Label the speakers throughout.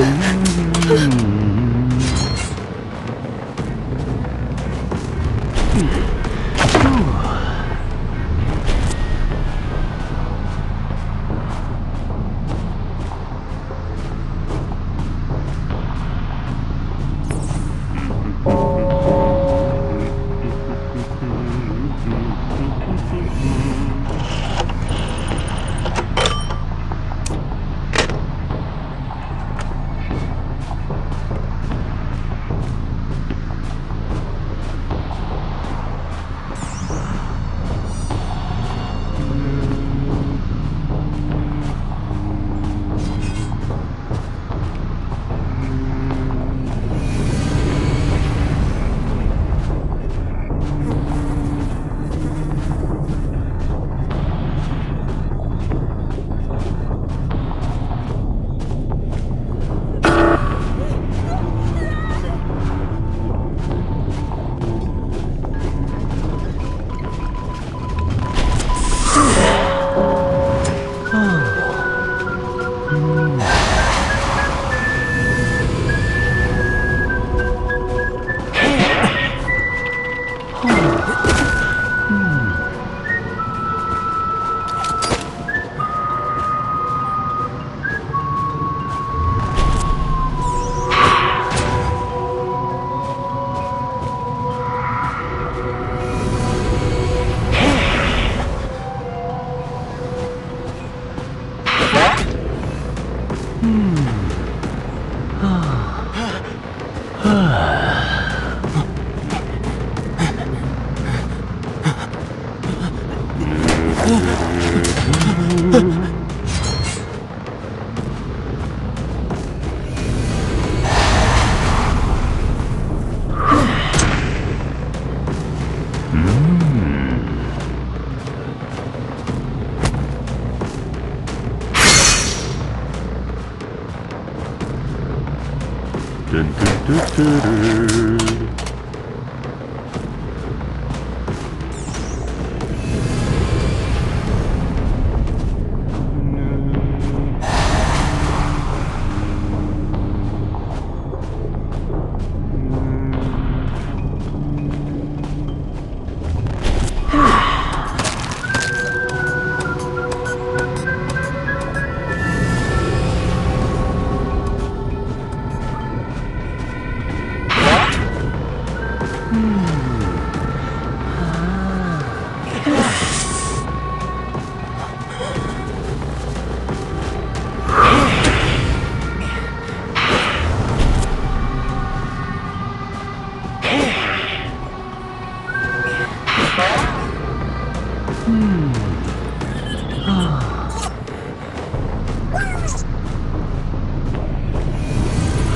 Speaker 1: 嗯。하... 아. Dun, dun, dun,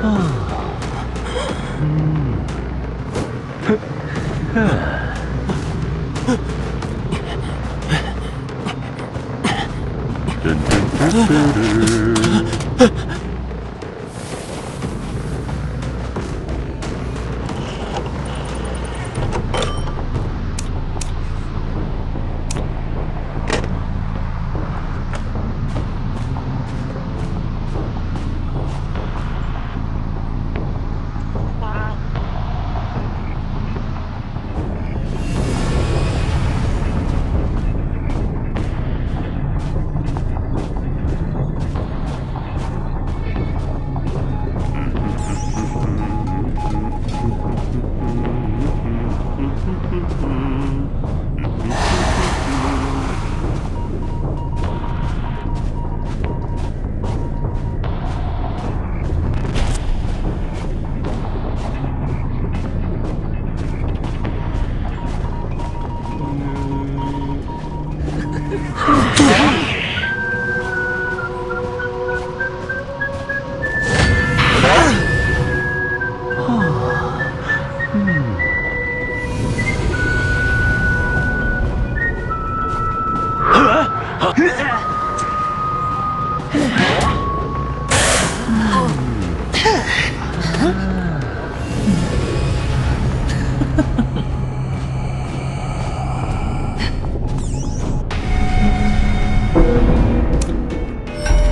Speaker 1: Dun, dun, dun, dun.